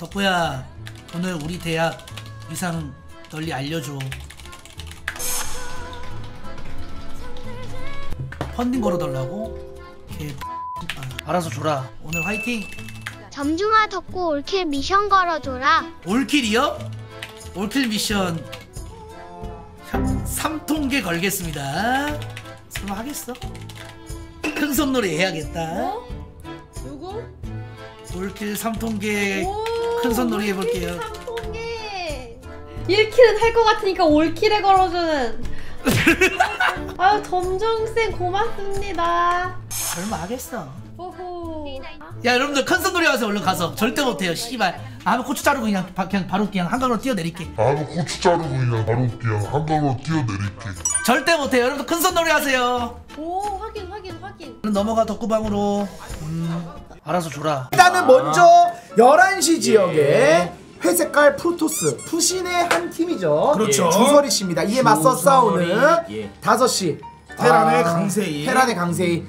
덕구야 오늘 우리 대학 이상 널리 알려줘 펀딩 걸어달라고? 걔 아, 알아서 줘라 오늘 화이팅 점중아 덕구 올킬 미션 걸어줘라. 올킬이요? 올킬 미션 3통계 걸겠습니다 설마 하겠어? 큰 손놀이 해야겠다 어? 누구? 올킬 3통계 큰 손놀이 해볼게요. 3통계 1킬은 할 것 같으니까 올킬에 걸어주는. 아유 점정쌤 고맙습니다. 설마 하겠어? 호호. 야 여러분들 큰 손놀이 하세요 얼른 가서. 절대 못해요 씨발. 아무 고추 자르고 그냥, 바, 그냥 바로 그냥 한강으로 뛰어내릴게. 나는 고추 자르고 그냥 바로 그냥 한강으로 뛰어내릴게. 절대 못해요. 여러분들 큰 손놀이 하세요. 오 확인 확인 확인. 넘어가 덕구방으로. 음 알아서 줘라. 일단은 먼저 11시 지역에 회색깔 프로토스 푸신의 한 팀이죠. 그렇죠. 주설이 씨입니다. 이에 맞서 싸우는 예. 5시 테란의 강세희. 테란의 강세희.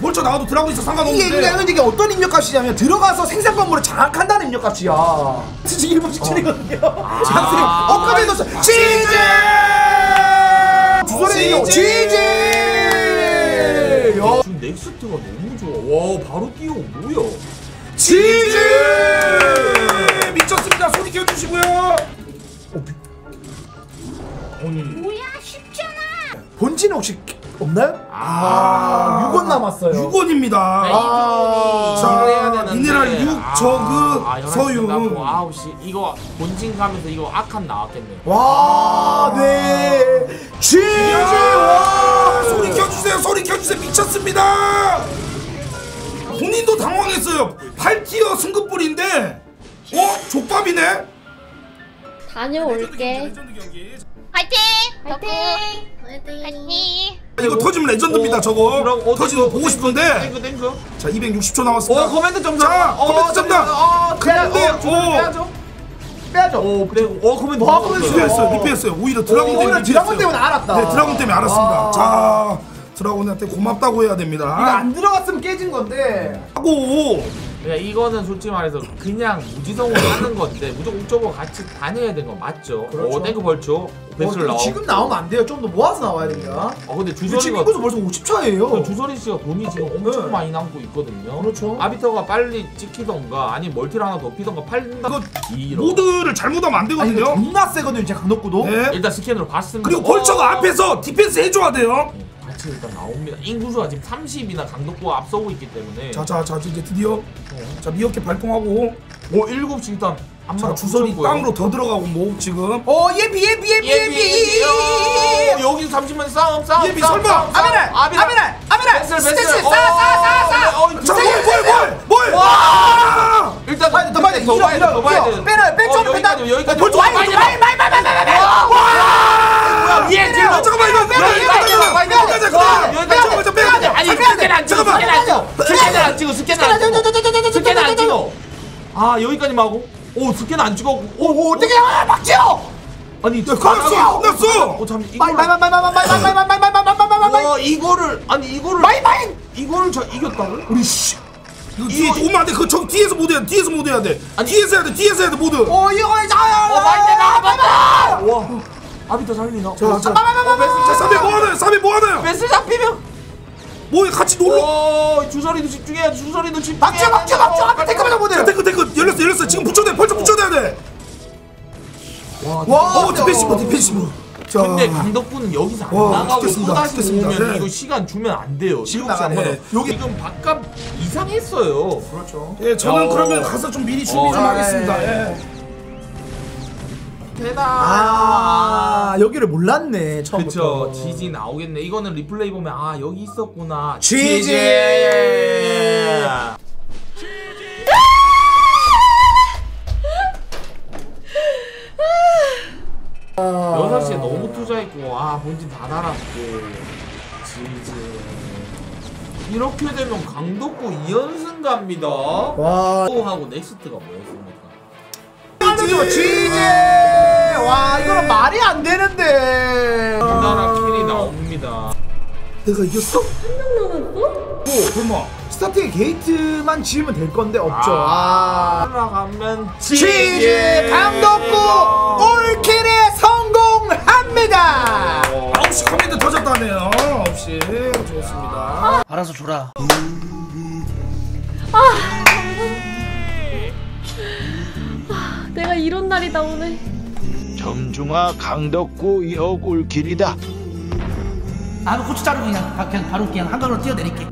벌써 나와도 들어가고 있어 상관없는데 이게 이게 어떤 입력값이냐면 들어가서 생산 건물을 장악한다는 입력값이야. 진짜 일본 직전이거든요. 장세희 엊그제 넣었어. 치즈! 주설이 치즈! 야, 지금 넥스트가 너무 좋아. 와 바로 뛰어 뭐야? 치즈! 혹시 없나요? 아, 6원 남았어요. 6원입니다 아, 자, 미네랄 육, 저그, 서유. 9시 이거 본진 가면서 이거 악한 나왔겠네. 와, 네. 치즈! 아, 소리 켜주세요 소리 켜주세요 미쳤습니다 본인도 당황했어요 8티어 승급불인데 어? 족밥이네 다녀올게 화이팅. 화이팅 화이팅. 이거 터지면 레전드입니다 저거 그럼 어디- 터지는 거 보고 싶은데 땡크 땡크. 자 260초 남았습니다 어 커맨드 점사. 자 커맨드 어 근데 어, 오 빼야죠. 어 그래. 어 커맨드. 뭐 하고 있어요? 리피했어요 리피했어요 오히려 드라곤 오, 때문에 오히려 드라곤. 때문에 알았다. 네 드라곤 때문에 알았습니다 아. 자 드라곤한테 고맙다고 해야 이거 됩니다 안 들어갔으면 깨진 건데. 하고 그냥 이거는 솔직히 말해서 그냥 무지성으로 하는 건데 무조건 옥저버 같이 다녀야 되는 건 맞죠. 그렇죠. 어 땡크 벌초. 어, 나오고. 지금 나오면 안 돼요. 좀 더 모아서 나와야 됩니다. 어 근데 지금 주설이가 이것도 벌써 50차예요. 주설이 씨가 돈이 지금 엄청 네. 많이 남고 있거든요. 그렇죠. 아비터가 빨리 찍히던가 아니 멀티를 하나 더 피던가 팔린다. 이거 이런. 모드를 잘못하면 안 아니 이거 되거든요 존나 세거든요, 진짜 강덕구도. 네. 일단 스캔으로 봤습니다. 그리고 벌처가 어. 앞에서 디펜스 해줘야 돼요 네, 같이 일단 나옵니다. 인구수가 지금 30이나 강독구가 앞서고 있기 때문에. 자자자 이제 드디어 자 미어캣 발동하고 오 7시 일단 안자 주설이 땅으로 더 들어가고 뭐 지금 어, 예비 예비 예비 예비. 여기 잠시만 싸움 싸움 예비, 싸움, 설마! 싸움, 싸움. 아미랄, 아미랄 아미랄, 아미랄. 베슬 스테치 베슬 싸, 싸, 싸, 싸. 자뭘뭘뭘뭘 일단 빨리 더 봐야 돼. 더 봐야 돼, 더 봐야. 돼. 빼라, 빼, 어, 좀 뺀다. 여기까지 여기까지 벌써 와, 많이 많이 마이 마이 마이 마이 마이. 와 위에 딜러 아, 잠깐만 이거 빼야 돼, 빼야 돼, 빼야 돼. 빼자 그만 잠깐만 좀 빼야 돼 아니 빼야 돼. 스캔 안 찍어 잠깐만. 스캔 안 찍어 스캔 안 찍어 스캔 안 찍어 안 찍어 아 여기까지만 하고 오 스캔 안 찍어 오오 어떻게 나와? 막지요. 아니 끝났어 끝났어 어 잠시 이거 마이 마이 마이 마이 마이 마이 마이 마이 마이 마이 마이 마이 마이 마이 마이. 와 이거를 아니 이거를 마이 마이. 이거를 저 이겼다고? 우리 씨 뒤에 오면 안돼 그 저기 뒤에서 모드 해야 돼 뒤에서 모드 해야 돼 아니. 뒤에서 해야 돼 뒤에서 해야 돼 모드 어, 이거 자. 어 마이 내가 마이 와 아비터 살리나 자, 자, 어 베스 자 3배 뭐하나요 3배 뭐하나요 베스 잡히면 뭐 같이 놀러 오 주설이도 집중해야 돼 주설이도 집중해 막지요, 막지요, 막지요. 앞에 탱크만 자 보내. 탱크 탱크 열렸어 열렸어 지금 붙여야 돼 벌써 붙여야 돼 와, 어 디펜시브 디펜시브 자 근데 강덕구는 여기서 안 와, 나가고 죽겠습니다, 또다시 죽겠습니다. 오면 네. 이거 시간 주면 안 돼요 지금 나가네. 한 번. 지금 바깥 이상했어요 그렇죠. 예, 저는 어. 그러면 가서 좀 미리 준비 좀 어, 하겠습니다. 네. 예. 대단 아, 여기를 몰랐네. 처음부터. 그쵸 GG 나오겠네 이거는 리플레이 보면 아 여기 있었구나 GG. 여섯 시에 너무 투자했고 아 본진 다 달았고 GG 이렇게 되면 강덕구 2연승 갑니다 와. 또 하고 next가 뭐였습니까? 지지. 와, 이거는 말이 안 되는데. 우리나라 킬이 나옵니다 내가 이겼어? 한명 남았어? 그뭐 스타트에 게이트만 지으면 될 건데 없죠. 아. 올라가면 치즈 강덕구 올킬에 성공합니다. 9시 커맨드 터졌다네요 9시 좋습니다 알아서 줘라 내가 이런 날이다 오늘. 점중아 강덕구 역올 길이다. 아무 고추 자르고 그냥, 바- 그냥 바로 그냥 한강으로 뛰어내릴게